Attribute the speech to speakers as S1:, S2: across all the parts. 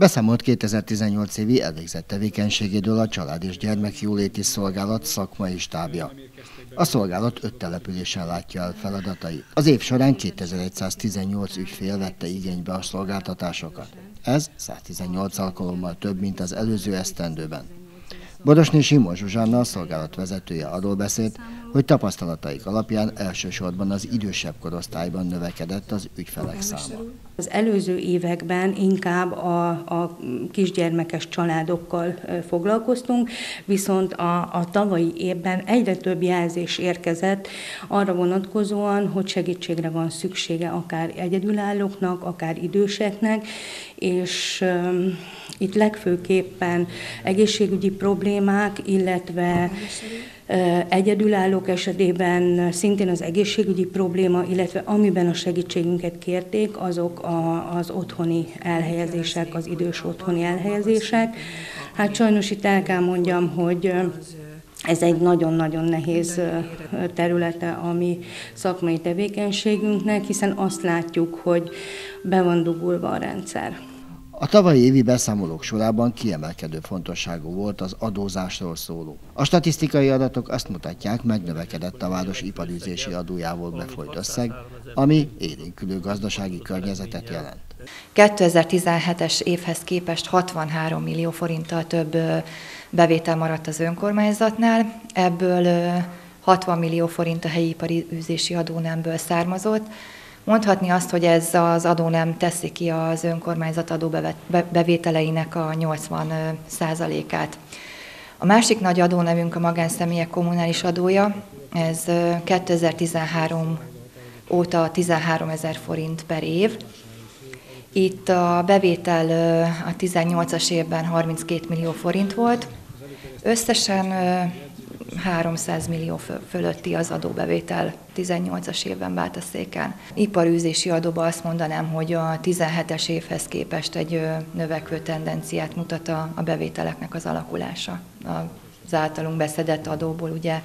S1: Beszámolt 2018 évi elvégzett tevékenységéről a Család és Gyermekjóléti Szolgálat szakmai stábja. A szolgálat öt településen látja el feladatai. Az év során 2118 ügyfél vette igénybe a szolgáltatásokat. Ez 118 alkalommal több, mint az előző esztendőben. Borosné Simon Zsuzsanna, a szolgálat arról beszélt, hogy tapasztalataik alapján elsősorban az idősebb korosztályban növekedett az ügyfelek száma.
S2: Az előző években inkább a, a kisgyermekes családokkal foglalkoztunk, viszont a, a tavalyi évben egyre több jelzés érkezett arra vonatkozóan, hogy segítségre van szüksége akár egyedülállóknak, akár időseknek, és um, itt legfőképpen egészségügyi problémák, illetve egyedülállók esetében szintén az egészségügyi probléma, illetve amiben a segítségünket kérték, azok a, az otthoni elhelyezések, az idős otthoni elhelyezések. Hát sajnos itt el kell mondjam, hogy ez egy nagyon-nagyon nehéz területe a mi szakmai tevékenységünknek, hiszen azt látjuk, hogy be van dugulva a rendszer.
S1: A tavalyi évi beszámolók sorában kiemelkedő fontosságú volt az adózásról szóló. A statisztikai adatok azt mutatják, megnövekedett a város iparűzési adójából befolyt összeg, ami élénkülő gazdasági környezetet jelent.
S3: 2017-es évhez képest 63 millió forinttal több bevétel maradt az önkormányzatnál, ebből 60 millió forint a helyi iparűzési adónemből származott, Mondhatni azt, hogy ez az adó nem teszi ki az önkormányzat adóbevételeinek a 80 százalékát. A másik nagy adónevünk a magánszemélyek kommunális adója, ez 2013 óta 13 ezer forint per év. Itt a bevétel a 18-as évben 32 millió forint volt, összesen 300 millió fölötti az adóbevétel 18-as évben Bátaszéken. Iparűzési adóba azt mondanám, hogy a 17-es évhez képest egy növekvő tendenciát mutat a, a bevételeknek az alakulása. Az általunk beszedett adóból ugye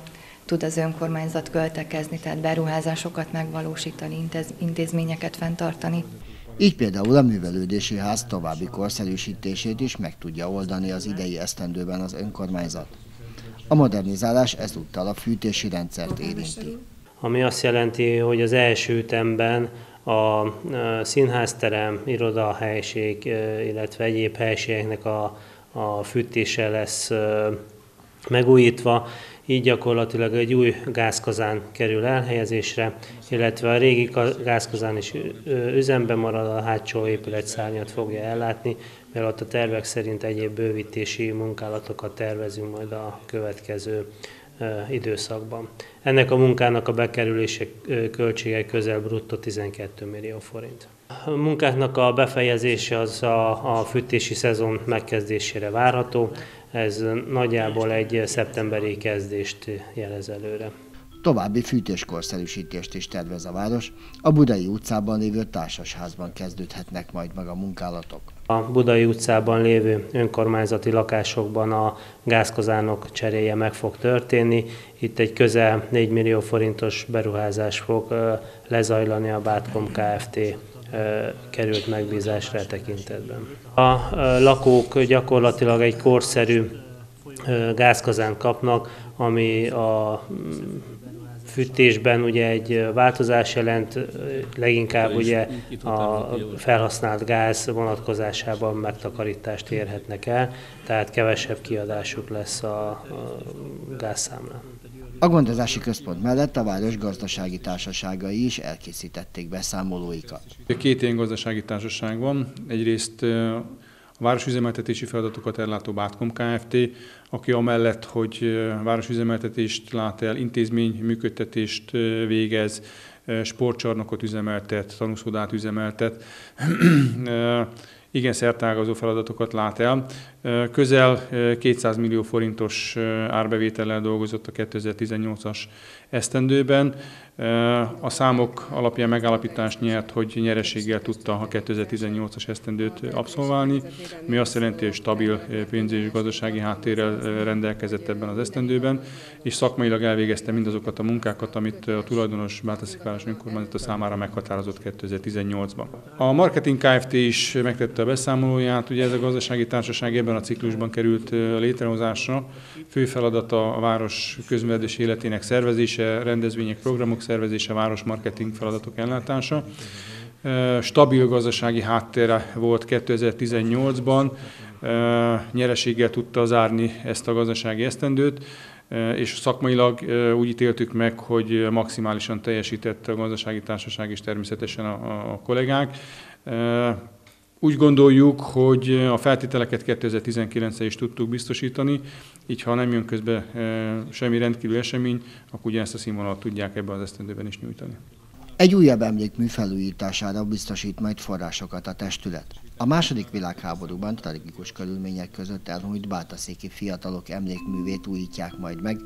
S3: tud az önkormányzat költekezni, tehát beruházásokat megvalósítani, intézményeket fenntartani.
S1: Így például a művelődési ház további korszerűsítését is meg tudja oldani az idei esztendőben az önkormányzat. A modernizálás ezúttal a fűtési rendszert érinti.
S4: Ami azt jelenti, hogy az első ütemben a színházterem, irodahelység, illetve egyéb helységeknek a, a fűtése lesz megújítva, így gyakorlatilag egy új gázkazán kerül elhelyezésre, illetve a régi gázkazán is üzemben marad, a hátsó épületszárnyat fogja ellátni, mert ott a tervek szerint egyéb bővítési munkálatokat tervezünk majd a következő időszakban. Ennek a munkának a bekerülése költsége közel bruttó 12 millió forint. A munkáknak a befejezése az a, a fűtési szezon megkezdésére várható. Ez nagyjából egy szeptemberi kezdést jelez előre.
S1: További fűtéskorszerűsítést is tervez a város, a Budai utcában lévő társasházban kezdődhetnek majd meg a munkálatok.
S4: A Budai utcában lévő önkormányzati lakásokban a gázkozánok cseréje meg fog történni. Itt egy közel 4 millió forintos beruházás fog lezajlani a Bátkom Kft került megbízásra e tekintetben. A lakók gyakorlatilag egy korszerű gázkazán kapnak, ami a fűtésben ugye egy változás jelent, leginkább ugye a felhasznált gáz vonatkozásában megtakarítást érhetnek el, tehát kevesebb kiadásuk lesz a, gázszámlán.
S1: A gondozási központ mellett a város gazdasági társaságai is elkészítették beszámolóikat.
S5: Két ilyen gazdasági társaság van. Egyrészt a városüzemeltetési feladatokat ellátó Bátkom Kft., aki amellett, hogy városüzemeltetést lát el, intézmény működtetést végez, sportcsarnokot üzemeltet, tanúszodát üzemeltet, igen szertágazó feladatokat lát el. Közel 200 millió forintos árbevétellel dolgozott a 2018-as esztendőben. A számok alapján megállapítást nyert, hogy nyereséggel tudta a 2018-as esztendőt abszolválni, mi azt jelenti, hogy stabil pénzügyi és gazdasági háttérrel rendelkezett ebben az esztendőben, és szakmailag elvégezte mindazokat a munkákat, amit a tulajdonos Bátaszik önkormányzata számára meghatározott 2018-ban. A Marketing Kft. is megtette a beszámolóját, ugye ez a gazdasági társaság ebben a ciklusban került létrehozásra. Fő feladata a város közművelés életének szervezése, rendezvények, programok szervezése, városmarketing feladatok ellátása. Stabil gazdasági háttérre volt 2018-ban, nyereséggel tudta zárni ezt a gazdasági esztendőt, és szakmailag úgy ítéltük meg, hogy maximálisan teljesített a gazdasági társaság és természetesen a, a kollégák. Úgy gondoljuk, hogy a feltételeket 2019-re is tudtuk biztosítani, így ha nem jön közbe semmi rendkívül esemény, akkor ugye ezt a színvonalat tudják ebben az esztendőben is nyújtani.
S1: Egy újabb emlékmű felújítására biztosít majd forrásokat a testület. A második világháborúban tragikus körülmények között elhunyt bátaszéki fiatalok emlékművét újítják majd meg,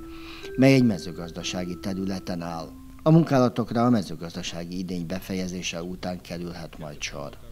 S1: mely egy mezőgazdasági területen áll. A munkálatokra a mezőgazdasági idény befejezése után kerülhet majd sor.